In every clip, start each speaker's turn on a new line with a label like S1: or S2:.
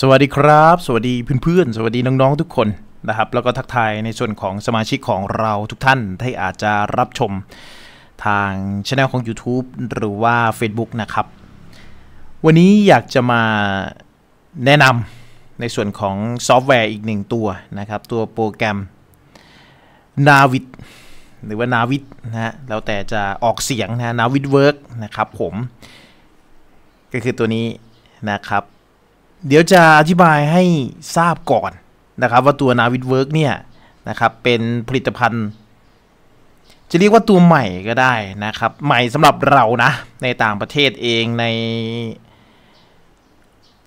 S1: สวัสดีครับ สวัสดีเพื่อนๆ สวัสดีน้องๆทุกคนนะครับ แล้วก็ทักทายในส่วนของสมาชิกของเราทุกท่านที่อาจจะรับชมทางช anel ของ YouTube หรือว่า Facebook นะครับ วันนี้อยากจะมาแนะนำในส่วนของซอฟต์แวร์อีกหนึ่งตัวนะครับ ตัวโปรแกรม Navid หรือว่า Navid นะฮะแล้วแต่จะออกเสียงนะ Navid Work นะครับผม ก็คือตัวนี้นะครับ เดี๋ยวจะอธิบายให้ทราบก่อนนะครับ ว่าตัว Navid Work เนี่ยนะครับเป็นผลิตภัณฑ์ จะเรียกว่าตัวใหม่ก็ได้นะครับ ใหม่สำหรับเรานะ ในต่างประเทศเองใน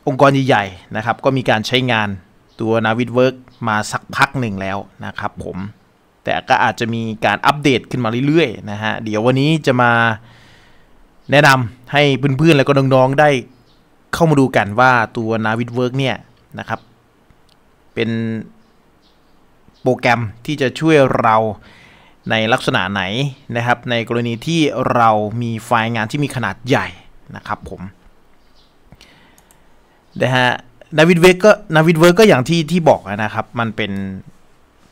S1: องค์กรใหญ่ๆนะครับ ก็มีการใช้งานตัว Navid Work มาสักพักหนึ่งแล้วนะครับผมแต่ก็อาจจะมีการอัปเดตขึ้นมาเรื่อยๆนะฮะเดี๋ยววันนี้จะมาแนะนำให้เพื่อนๆแล้วก็น้องๆได้ เข้ามาดูกันว่าตัว Navisworks เนี่ยนะครับ เป็นโปรแกรมที่จะช่วยเราในลักษณะไหนนะครับ ในกรณีที่เรามีไฟล์งานที่มีขนาดใหญ่นะครับผมนะฮะ Navisworks ก็ Navisworks ก็อย่างที่ที่บอกนะครับ มันเป็น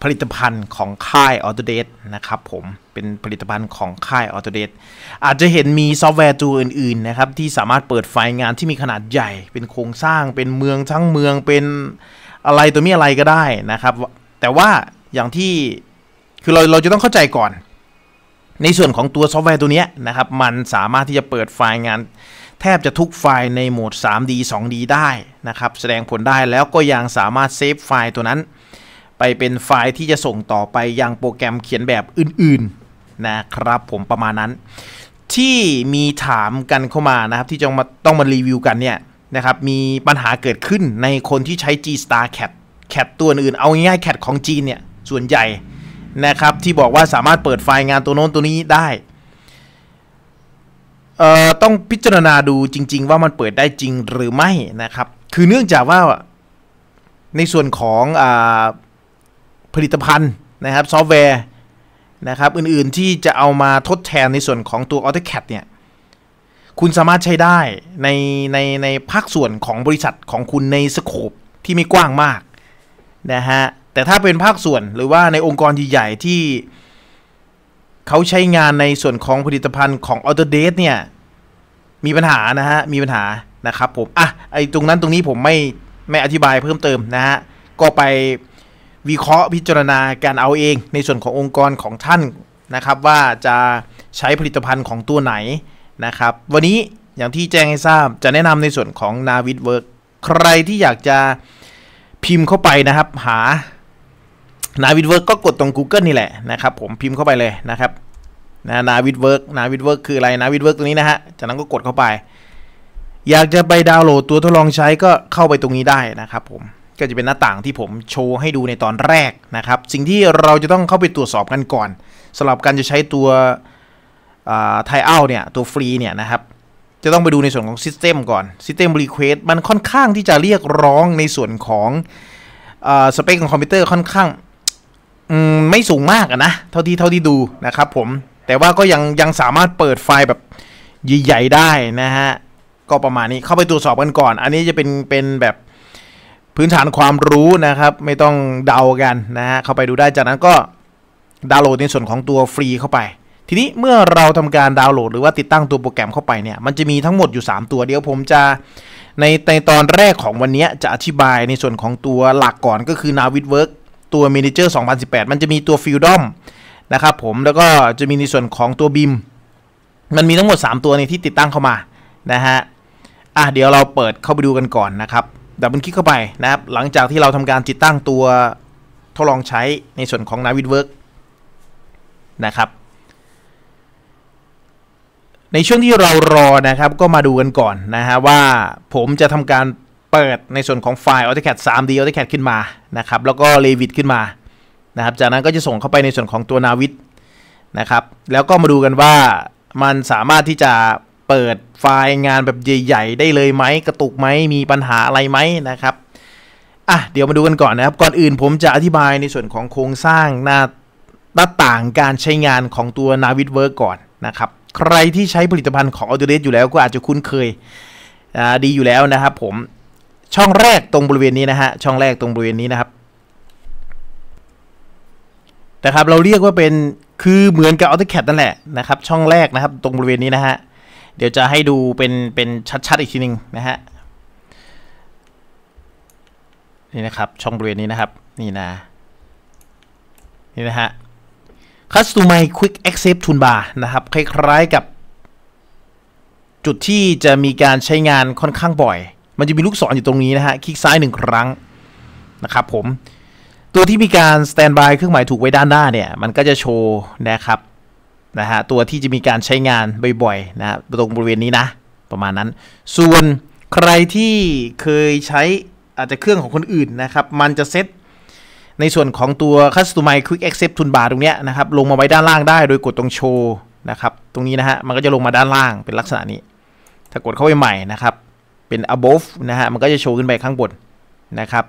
S1: ผลิตภัณฑ์ของค่าย Autodesk นะครับผมเป็นผลิตภัณฑ์ของค่าย Autodesk อาจจะเห็นมีซอฟต์แวร์ตัวอื่นๆนะครับที่สามารถเปิดไฟล์งานที่มีขนาดใหญ่ เป็นโครงสร้างเป็นเมืองทั้งเมืองเป็นอะไรตัวมีอะไรก็ได้นะครับ แต่ว่าอย่างที่คือเราเราจะต้องเข้าใจก่อน ในส่วนของตัวซอฟต์แวร์ตัวนี้นะครับมันสามารถที่จะเปิดไฟล์งานแทบจะทุกไฟล์ในโหมด 3D 2D ได้นะครับแสดงผลได้แล้วก็ยังสามารถเซฟไฟล์ตัวนั้น ไปเป็นไฟล์ที่จะส่งต่อไปยังโปรแกรมเขียนแบบอื่นๆนะครับผมประมาณนั้น ที่มีถามกันเข้ามานะครับ ที่จะมาต้องมารีวิวกันเนี่ยนะครับมีปัญหาเกิดขึ้นในคนที่ใช้ G Star Cat Cat ตัวอื่นเอาง่ายๆ Cat ของจีนเนี่ยส่วนใหญ่นะครับที่บอกว่าสามารถเปิดไฟล์งานตัวโน้นตัวนี้ได้เอ่อต้องพิจารณาดูจริง ๆ ว่ามันเปิดได้จริงหรือไม่นะครับ คือเนื่องจากว่าในส่วนของอ่า ผลิตภัณฑ์นะครับซอฟต์แวร์นะครับอื่นๆที่จะเอามาทดแทนในส่วนของตัว AutoCAD เนี่ยคุณสามารถใช้ได้ในในในภาคส่วนของบริษัทของคุณใน scope ที่ไม่กว้างมากนะฮะแต่ถ้าเป็นภาคส่วนหรือว่าในองค์กรใหญ่ๆที่เขาใช้งานในส่วนของผลิตภัณฑ์ของ Autodesk เนี่ยมีปัญหานะฮะมีปัญหานะครับผมอะไอตรงนั้นตรงนี้ผมไม่ไม่อธิบายเพิ่มเติมนะฮะก็ไป วิเคราะห์พิจารณาการเอาเอง ในส่วนขององค์กรของท่านนะครับ ว่าจะใช้ผลิตภัณฑ์ของตัวไหนนะครับ วันนี้อย่างที่แจ้งให้ทราบจะแนะนำในส่วนของ Navid Work ใครที่อยากจะพิมพ์เข้าไปนะครับ หา Navid Work ก็กดตรง Google นี่แหละนะครับ ผมพิมพ์เข้าไปเลยนะครับนะ Navid Work Navid Work คืออะไร Navid Work ตรงนี้นะฮะ จากนั้นก็กดเข้าไป อยากจะไปดาวน์โหลดตัวทดลองใช้ก็เข้าไปตรงนี้ได้นะครับผม ก็จะเป็นหน้าต่างที่ผมโชว์ให้ดูในตอนแรกนะครับ สิ่งที่เราจะต้องเข้าไปตรวจสอบกันก่อนสำหรับการจะใช้ตัวไทเอาเนี่ยตัวฟรีเนี่ยนะครับจะต้องไปดูในส่วนของ System ก่อน System Request มันค่อนข้างที่จะเรียกร้องในส่วนของสเปคของคอมพิวเตอร์ค่อนข้างไม่สูงมากนะเท่าที่เท่าที่ดูนะครับผมแต่ว่าก็ยังยังสามารถเปิดไฟล์แบบใหญ่ๆได้นะฮะก็ประมาณนี้เข้าไปตรวจสอบกันก่อน อันนี้จะเป็นเป็นแบบ พื้นฐานความรู้นะครับ ไม่ต้องเดากันนะฮะเข้าไปดูได้จากนั้นก็ดาวน์โหลดในส่วนของตัวฟรีเข้าไป ทีนี้เมื่อเราทำการดาวน์โหลดหรือว่าติดตั้งตัวโปรแกรมเข้าไปเนี่ยมันจะมีทั้งหมดอยู่ 3 ตัวเดียวผมจะในในตอนแรกของวันนี้จะอธิบายในส่วนของตัวหลักก่อนก็คือ Navid Work ตัว Manager 2018 มันจะมีตัว Freedom นะครับผมแล้วก็จะมีในส่วนของตัว BIM มันมีทั้งหมด 3 ตัวนี้ที่ติดตั้งเข้ามานะฮะอะเดี๋ยวเราเปิดเข้าไปดูกันก่อนนะครับ ดับเบิลคลิกเข้าไปนะครับ หลังจากที่เราทำการติดตั้งตัวทดลองใช้ในส่วนของ Navid Work นะครับ ในช่วงที่เรารอนะครับ ก็มาดูกันก่อนนะฮะว่าผมจะทำการเปิดในส่วนของไฟล์ AutoCAD 3D AutoCAD ขึ้นมานะครับ แล้วก็ Revit ขึ้นมานะครับ จากนั้นก็จะส่งเข้าไปในส่วนของตัว Navid นะครับ แล้วก็มาดูกันว่ามันสามารถที่จะ เปิดไฟล์งานแบบใหญ่ๆ ได้เลยไหมกระตุกไหมมีปัญหาอะไรไหมนะครับอะเดี๋ยวมาดูกันก่อนนะครับ ก่อนอื่นผมจะอธิบายในส่วนของโครงสร้างหน้าหน้าต่างการใช้งานของตัว Navid Work ก่อนนะครับ ใครที่ใช้ผลิตภัณฑ์ของ Autodesk อยู่แล้วก็อาจจะคุ้นเคยดีอยู่แล้วนะครับผมช่องแรกตรงบริเวณนี้นะฮะช่องแรกตรงบริเวณนี้นะครับนะครับเราเรียกว่าเป็นคือเหมือนกับ AutoCAD นั่นแหละนะครับ ช่องแรกนะครับ ตรงบริเวณนี้นะฮะ เดี๋ยวจะให้ดูเป็นเป็นชัดๆอีกทีหนึ่งนะฮะนี่นะครับช่องบริเวณนี้นะครับ นี่นะนี่นะฮะ Customize Quick Accept Toolbar นะครับ คล้ายๆกับ จุดที่จะมีการใช้งานค่อนข้างบ่อย มันจะมีลูกศรออยู่ตรงนี้นะฮะ คลิกซ้ายหนึ่งครั้งนะครับผม ตัวที่มีการ standby เครื่องหมายถูกไว้ด้านหน้าเนี่ย มันก็จะโชว์นะครับ นะฮะตัวที่จะมีการใช้งานบ่อยๆนะตรงบริเวณนี้นะ ประมาณนั้น ส่วนใครที่เคยใช้อาจจะเครื่องของคนอื่นนะครับ มันจะเซตในส่วนของตัว Customize Quick Accept Toolbar ตรงเนี้ยนะครับ ลงมาไว้ด้านล่างได้โดยกดตรงโชว์นะครับ ตรงนี้นะฮะ มันก็จะลงมาด้านล่างเป็นลักษณะนี้ ถ้ากดเข้าไปใหม่นะครับ เป็น above นะฮะ มันก็จะโชว์ขึ้นไปข้างบนนะครับ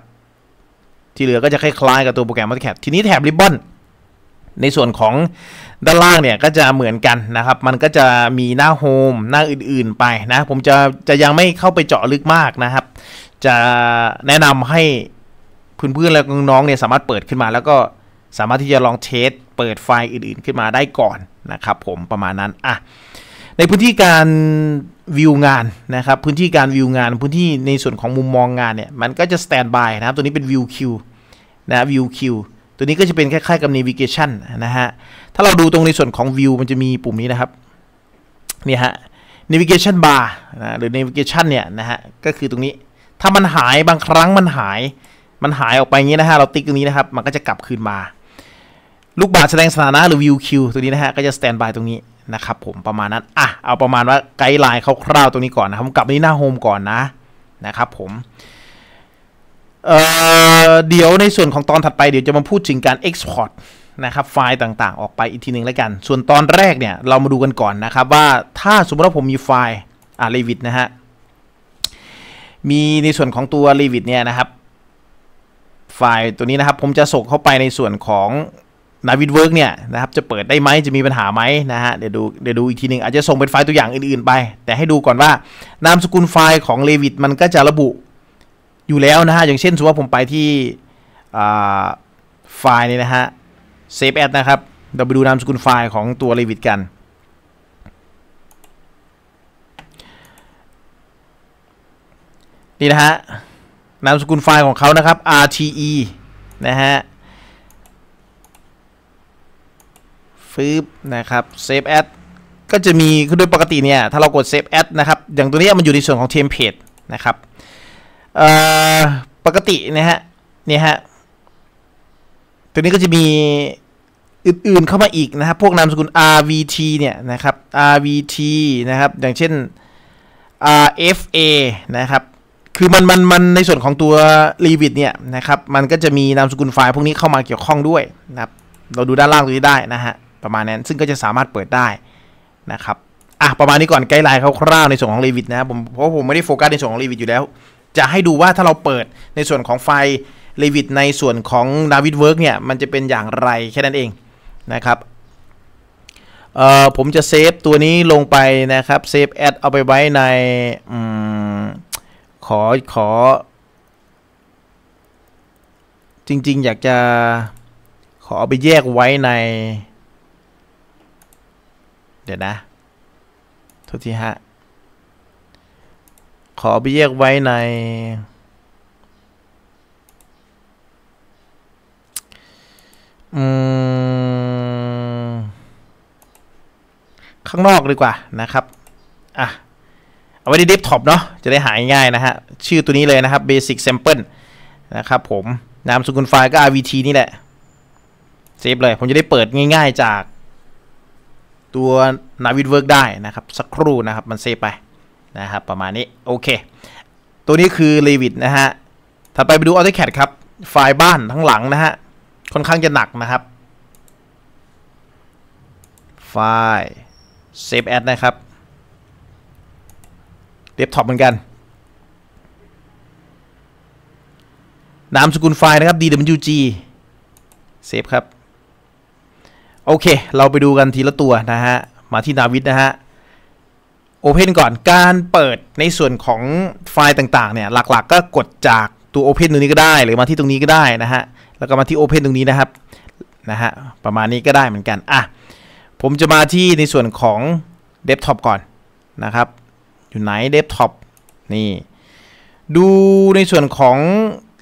S1: ที่เหลือก็จะคล้ายๆกับตัวโปรแกรม AutoCAD ทีนี้แถบ Ribbon ในส่วนของ ด้านล่างเนี่ยก็จะเหมือนกันนะครับ มันก็จะมีหน้าโฮมหน้าอื่นๆไปนะ ผมจะจะยังไม่เข้าไปเจาะลึกมากนะครับ จะแนะนำให้เพื่อนๆและน้องๆเนี่ยสามารถเปิดขึ้นมา แล้วก็สามารถที่จะลองเทสเปิดไฟล์อื่นๆขึ้นมาได้ก่อนนะครับ ผมประมาณนั้นอะในพื้นที่การวิวงานนะครับ พื้นที่การวิวงาน พื้นที่ในส่วนของมุมมองงานเนี่ย มันก็จะสแตนบายนะครับ ตัวนี้เป็นวิวคิวนะวิวคิว ตัวนี้ก็จะเป็นคล้ายๆกับ navigation นะฮะ ถ้าเราดูตรงในส่วนของ view มันจะมีปุ่มนี้นะครับ เนี่ยฮะ navigation bar นะหรือ navigation เนี่ยนะฮะ ก็คือตรงนี้ ถ้ามันหายบางครั้งมันหาย มันหายออกไปอย่างนี้นะฮะ เราติ๊กตรงนี้นะครับ มันก็จะกลับคืนมา ลูกบาศก์แสดงสถานะหรือ view cube ตัวนี้นะฮะ ก็จะ stand by ตรงนี้นะครับผมประมาณนั้น อะ เอาประมาณว่า guideline คร่าวๆตรงนี้ก่อนนะครับผมกลับไปที่หน้า home ก่อนนะนะครับผม เเดี๋ยวในส่วนของตอนถัดไปเดี๋ยวจะมาพูดถึงการ export นะครับไฟล์ต่างๆ ออกไปอีกทีหนึ่งแล้วกัน ส่วนตอนแรกเนี่ยเรามาดูกันก่อนนะครับว่าถ้าสมมติว่าผมมีไฟล์อ่า Revit นะฮะมีในส่วนของตัว Revit เนี่ยนะครับไฟล์ตัวนี้นะครับผมจะส่งเข้าไปในส่วนของ Navid Work เนี่ยนะครับจะเปิดได้ไหมจะมีปัญหาไหมนะฮะเดี๋ยวดูเดี๋ยวดูอีกทีหนึ่งอาจจะส่งเป็นไฟล์ตัวอย่างอื่นๆไป แต่ให้ดูก่อนว่านามสกุลไฟล์ของ Revit มันก็จะระบุ อยู่แล้วนะฮะ อย่างเช่นสมมติว่าผมไปที่ไฟล์นี้นะฮะ save as นะครับ เราไปดูนามสกุลไฟล์ของตัว Revit กันนี่นะฮะนามสกุลไฟล์ของเขานะครับ RTE นะฮะฟืบนะครับ save as ก็จะมีคือโดยปกติเนี่ย ถ้าเรากด save as นะครับ อย่างตัวนี้มันอยู่ในส่วนของ template นะครับ ปกตินะฮะเนี่ยฮะตัวนี้ก็จะมีอื่นๆเข้ามาอีกนะครับ พวกนามสกุล RVT เนี่ยนะครับ RVT นะครับ อย่างเช่น RFA นะครับ คือมันมันมันในส่วนของตัว Revit เนี่ยนะครับ มันก็จะมีนามสกุลไฟล์พวกนี้เข้ามาเกี่ยวข้องด้วยนะครับ เราดูด้านล่างตรงนี้ได้นะฮะ ประมาณนั้น ซึ่งก็จะสามารถเปิดได้นะครับ อะ ประมาณนี้ก่อน guideline คร่าวๆในส่วนของ Revit นะครับผม เพราะผมไม่ได้โฟกัสในส่วนของ Revit อยู่แล้ว จะให้ดูว่าถ้าเราเปิดในส่วนของไฟล์ Revit ในส่วนของ Navisworks เนี่ย มันจะเป็นอย่างไรแค่นั้นเองนะครับเอ่อผมจะ save ตัวนี้ลงไปนะครับ save as เอาไปไว้ในอขอขอ จริง ๆ อยากจะขอเอาไปแยกไว้ใน เดี๋ยวนะ โทษทีฮะ ขอไปแยกไว้ใน อืม ข้างนอกดีกว่านะครับ อะ เอาไว้ในเดสก์ท็อปเนาะ จะได้หายง่ายนะฮะ ชื่อตัวนี้เลยนะครับ basic sample นะครับผม นามสกุลไฟล์ก็ RVT นี่แหละ save เลย ผมจะได้เปิดง่ายๆจากตัว Navisworks ได้นะครับ สักครู่นะครับ มัน save ไป นะครับประมาณนี้โอเค ตัวนี้คือ Revit นะฮะถัดไปไปดู AutoCAD ครับ ไฟล์บ้านทั้งหลังนะฮะค่อนข้างจะหนักนะครับ ไฟล์ Save As นะครับเดสก์ท็อปเหมือนกัน นามสกุลไฟล์นะครับ DWG เซฟครับ โอเค เราไปดูกันทีละตัวนะฮะ มาที่นาวิดนะฮะ Open ก่อนการเปิดในส่วนของไฟล์ต่างๆ เนี่ย หลักๆ ก็กดจากตัว Open ตรงนี้ก็ได้ หรือมาที่ตรงนี้ก็ได้นะฮะ แล้วก็มาที่ Open ตรงนี้นะครับนะฮะประมาณนี้ก็ได้เหมือนกันอะผมจะมาที่ในส่วนของ Desktop ก่อนนะครับ อยู่ไหน Desktop นี่ ดูในส่วนของ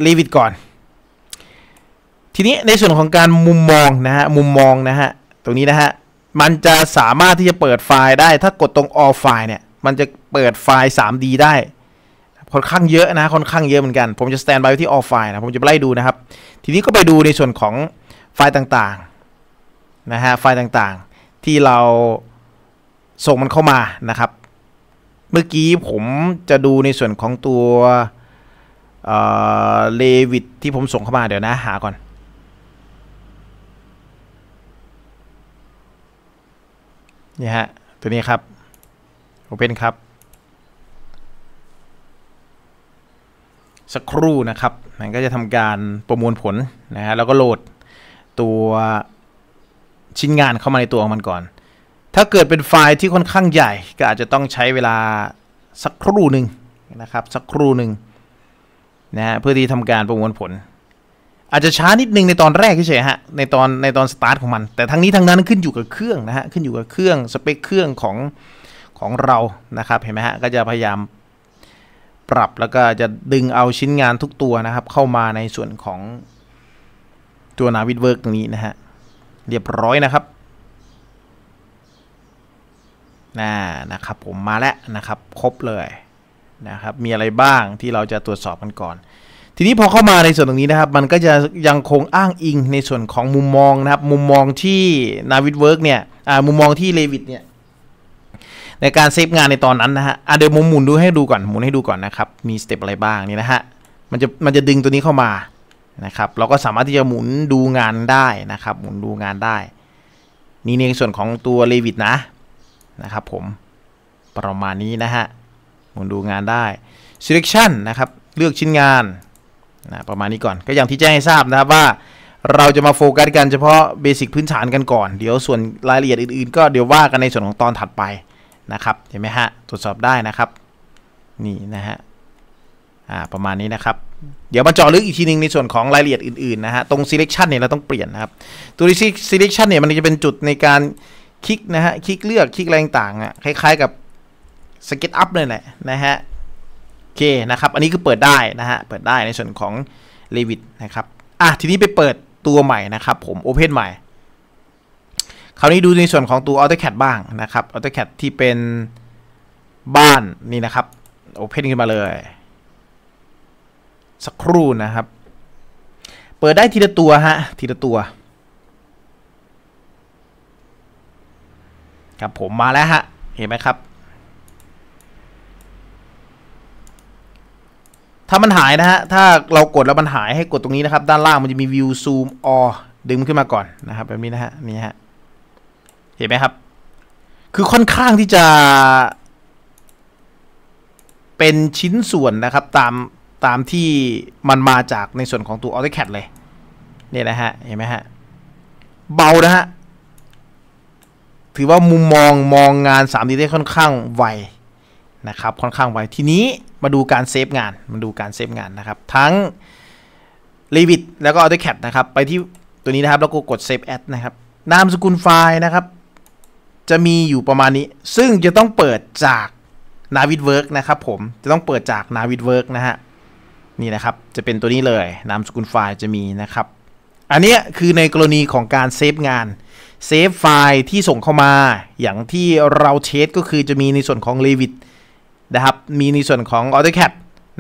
S1: Revit ก่อน ทีนี้ในส่วนของการมุมมองนะฮะมุมมองนะฮะตรงนี้นะฮะ มันจะสามารถที่จะเปิดไฟล์ได้ ถ้ากดตรง all file เนี่ย มันจะเปิดไฟล์ 3D ได้ ค่อนข้างเยอะนะ ค่อนข้างเยอะเหมือนกัน ผมจะ stand by ที่ all file นะ ผมจะไปไล่ดูนะครับ ทีนี้ก็ไปดูในส่วนของไฟล์ต่างๆ นะฮะ ไฟล์ต่างๆ ที่เราส่งมันเข้ามานะครับ เมื่อกี้ผมจะดูในส่วนของตัวเลวิตที่ผมส่งเข้ามาเดี๋ยวนะหาก่อน นี่ฮะ ตัวนี้ครับ Open ครับ สักครู่นะครับ มันก็จะทำการประมวลผลนะฮะ แล้วก็โหลดตัวชิ้นงานเข้ามาในตัวของมันก่อน ถ้าเกิดเป็นไฟล์ที่ค่อนข้างใหญ่ ก็อาจจะต้องใช้เวลาสักครู่หนึ่งนะครับ สักครู่หนึ่งนะฮะ เพื่อที่ทำการประมวลผล อาจจะช้านิดนึงในตอนแรกเฉยฮะในตอนในตอนสตาร์ทของมัน แต่ทั้งนี้ทั้งนั้นขึ้นอยู่กับเครื่องนะฮะขึ้นอยู่กับเครื่องสเปคเครื่องของของเรานะครับเห็นไหมฮะก็จะพยายามปรับแล้วก็จะดึงเอาชิ้นงานทุกตัวนะครับ เข้ามาในส่วนของตัวนาวิดเวิร์กตรงนี้นะฮะเรียบร้อยนะครับน่านะครับผมมาแล้วนะครับครบเลยนะครับมีอะไรบ้างที่เราจะตรวจสอบกันก่อน ทีนี้พอเข้ามาในส่วนตรงนี้นะครับ มันก็จะยังคงอ้างอิงในส่วนของมุมมองนะครับ มุมมองที่Navisworks เนี่ยมุมมองที่ Revit เนี่ยในการ save งานในตอนนั้นนะฮะเดี๋ยวมุมหมุนดูให้ดูก่อนหมุนให้ดูก่อนนะครับ มี step อะไรบ้างนี่นะฮะมันจะมันจะดึงตัวนี้เข้ามานะครับเราก็สามารถที่จะหมุนดูงานได้นะครับ หมุนดูงานได้ นี่ในส่วนของตัว Revit นะนะครับ ผมประมาณนี้นะฮะหมุนดูงานได้ selection นะครับ เลือกชิ้นงาน นะประมาณนี้ก่อนก็อย่างที่แจ้งให้ทราบนะครับว่าเราจะมาโฟกัสกันเฉพาะเบสิกพื้นฐานกันก่อน เดี๋ยวส่วนรายละเอียดอื่นๆ ก็เดี๋ยวว่ากันในส่วนของตอนถัดไปนะครับเห็นไหมฮะตรวจสอบได้นะครับนี่นะฮะอ่าประมาณนี้นะครับ เดี๋ยวมาเจาะลึกอีกทีนึงในส่วนของรายละเอียดอื่นๆนะฮะตรง selection เนี่ยเราต้องเปลี่ยนนะครับตัว selection เนี่ยมันจะเป็นจุดในการคลิกนะฮะคลิกเลือกคลิกแรงต่างอะคล้ายๆกับ sketch up เลยแหละนะฮะ เคนะครับ อันนี้คือเปิดได้นะฮะ เปิดได้ในส่วนของ Revit นะครับ อะ ทีนี้ไปเปิดตัวใหม่นะครับผม Open ใหม่ คราวนี้ดูในส่วนของตัว AutoCAD บ้างนะครับ AutoCAD ที่เป็นบ้านนี่นะครับ Open ขึ้นมาเลย สักครู่นะครับ เปิดได้ทีละตัวฮะ ทีละตัว ครับผมมาแล้วฮะ เห็นไหมครับ ถ้ามันหายนะฮะ ถ้าเรากดแล้วมันหายให้กดตรงนี้นะครับ ด้านล่างมันจะมี view zoom or ดึงขึ้นมาก่อนนะครับ แบบนี้นะฮะ นี่ฮะ เห็นไหมครับ คือค่อนข้างที่จะ เป็นชิ้นส่วนนะครับ ตามตามที่มันมาจากในส่วนของตัว AutoCAD เลย เนี่ยนะฮะ เห็นไหมฮะ เบานะฮะ ถือว่ามุมมองมองงาน 3D ได้ค่อนข้างไว นะครับค่อนข้างไวทีนี้มาดูการเซฟงานมาดูการเซฟงานนะครับ ทั้ง Revit แล้วก็ AutoCAD นะครับ ไปที่ตัวนี้นะครับ แล้วก็กด Save As นะครับ นามสกุลไฟล์นะครับ จะมีอยู่ประมาณนี้ ซึ่งจะต้องเปิดจาก Navidwork นะครับผมจะต้องเปิดจาก Navidwork นะฮะนี่นะครับ จะเป็นตัวนี้เลย นามสกุลไฟล์จะมีนะครับ อันนี้คือในกรณีของการเซฟงานsave ไฟล์ที่ส่งเข้ามา อย่างที่เรา test ก็คือจะมีในส่วนของ Revit นะครับ มีในส่วนของ AutoCAD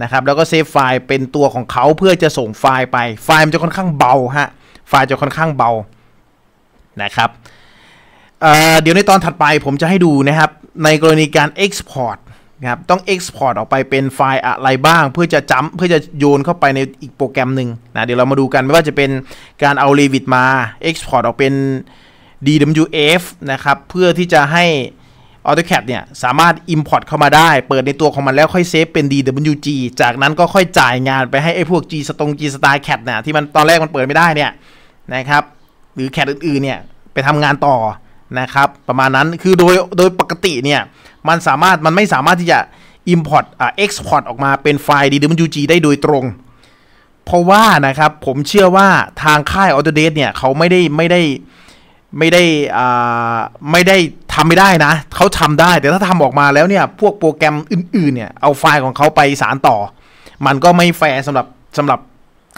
S1: นะครับ แล้วก็ save ไฟล์เป็นตัวของเขาเพื่อจะส่งไฟล์ไป ไฟล์มันจะค่อนข้างเบาฮะ ไฟล์จะค่อนข้างเบา นะครับเดี๋ยวในตอนถัดไปผมจะให้ดูนะครับ ในกรณีการ Export นะครับ ต้อง Export ออกไปเป็นไฟล์อะไรบ้าง เพื่อจะจำเพื่อจะโยนเข้าไปในอีกโปรแกรมหนึ่งนะ เดี๋ยวเรามาดูกันไม่ว่าจะเป็นการเอา Revit มา Export ออกเป็น DWF นะครับ เพื่อที่จะให้ AutoCAD เนี่ยสามารถ Import เข้ามาได้ เปิดในตัวของมันแล้วค่อยเซฟเป็น DWG จากนั้นก็ค่อยจ่ายงานไปให้ไอ้พวก G สตง G Style CAD เนี่ยที่มันตอนแรกมันเปิดไม่ได้เนี่ยนะครับหรือ CAD อื่นๆเนี่ยไปทำงานต่อนะครับประมาณนั้นคือโดยโดยปกติเนี่ยมันสามารถมันไม่สามารถที่จะ import อ่า export ออกมาเป็นไฟล์ DWG ได้โดยตรง เพราะว่านะครับผมเชื่อว่าทางค่าย Autodesk เนี่ยเขาไม่ได้ไม่ได้ไม่ได้อ่าไม่ได้ ทำไม่ได้นะเขาทำได้ แต่ถ้าทำออกมาแล้วเนี่ย พวกโปรแกรมอื่น ๆ เนี่ย เอาไฟล์ของเขาไปสานต่อ มันก็ไม่แฟร์สำหรับสำหรับ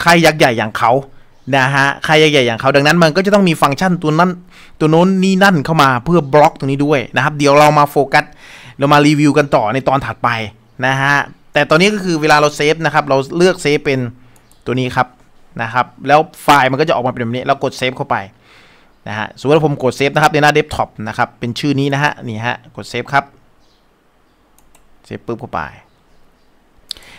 S1: ค่ายยักษ์ใหญ่อย่างเขานะฮะใค่ายยักษ์ใหญ่อย่างเขาดังนั้นมันก็จะต้องมีฟังก์ชันตัวนั้นตัวโน้นนี่นั่นเข้ามาเพื่อบล็อกตรงนี้ด้วยนะครับ เดี๋ยวเรามาโฟกัสเรามารีวิวกันต่อในตอนถัดไปนะฮะแต่ตอนนี้ก็คือเวลาเรา save นะครับเราเลือก save เป็นตัวนี้ครับนะครับ แล้วไฟล์มันก็จะออกมาเป็นแบบนี้แล้วกด save เข้าไป นะฮะสมมติว่าผมกด save นะครับในหน้าเดสก์ท็อปนะครับ เป็นชื่อนี้นะฮะนี่ฮะกด save ครับ save ปุ๊บเข้าไป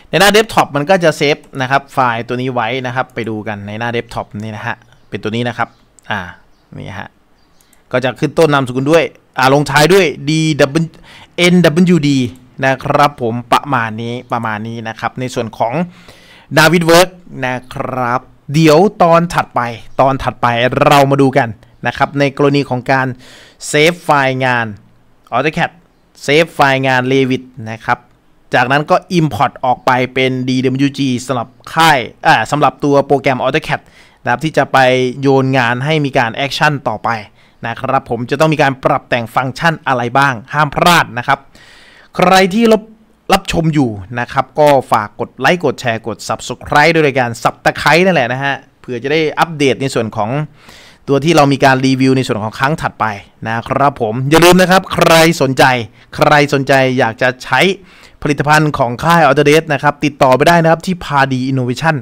S1: ในหน้าเดสก์ท็อปมันก็จะ save นะครับไฟล์ตัวนี้ไว้นะครับ ไปดูกันในหน้าเดสก์ท็อปนี่นะฮะเป็นตัวนี้นะครับอ่านี่ฮะก็จะขึ้นต้นนามสกุลด้วยอ่าลงท้ายด้วย D W N W D นะครับผมประมาณนี้ประมาณนี้นะครับ ในส่วนของดาวิดเวิร์กนะครับ เดี๋ยวตอนถัดไปตอนถัดไปเรามาดูกัน นะครับ ในกรณีของการ save ไฟล์งาน AutoCAD save ไฟล์งาน Revit นะครับ จากนั้นก็ Import ออกไปเป็น DWG สำหรับค่ายอ่าสำหรับตัวโปรแกรม AutoCAD นะครับที่จะไปโยนงานให้มีการ action ต่อไปนะครับผมจะต้องมีการปรับแต่งฟังก์ชันอะไรบ้าง ห้ามพลาดนะครับ ใครที่รับรับชมอยู่นะครับ ก็ฝากกดไลค์กดแชร์กด Subscribe ด้วยการสับตะไคร้นั่นแหละนะฮะเพื่อจะได้อัปเดตในส่วนของ ตัวที่เรามีการรีวิวในส่วนของครั้งถัดไปนะครับผมอย่าลืมนะครับใครสนใจ ใครสนใจอยากจะใช้ผลิตภัณฑ์ของค่าย Autodesk นะครับติดต่อไปได้นะครับที่ Padi Innovation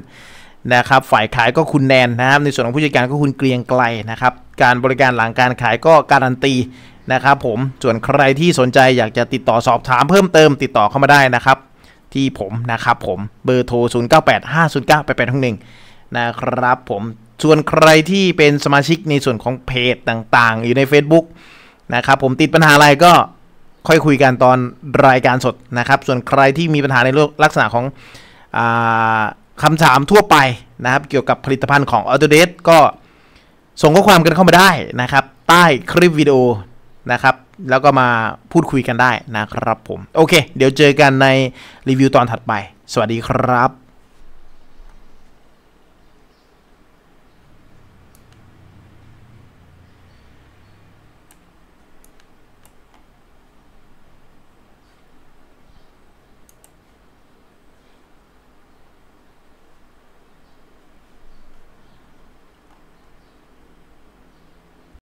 S1: นะครับฝ่ายขายก็คุณแนนนะครับในส่วนของผู้จัดการก็คุณเกรียงไกลนะครับการบริการหลังการขายก็การันตีนะครับผมส่วนใครที่สนใจอยากจะติดต่อสอบถามเพิ่มเติมติดต่อเข้ามาได้นะครับ ที่ผมนะครับผมเบอร์โทร 0985098861นะครับผม ส่วนใครที่เป็นสมาชิกในส่วนของเพจต่างๆ อยู่ใน Facebook นะครับผมติดปัญหาอะไรก็ค่อยคุยกันตอนรายการสดนะครับ ส่วนใครที่มีปัญหาในลักษณะของอคำถามทั่วไปนะครับ เกี่ยวกับผลิตภัณฑ์ของ Autodesk ก็ส่งข้อความกันเข้ามาได้นะครับ ใต้คลิปวิดีโอนะครับ แล้วก็มาพูดคุยกันได้นะครับผม โอเค เดี๋ยวเจอกันในรีวิวตอนถัดไป สวัสดีครับ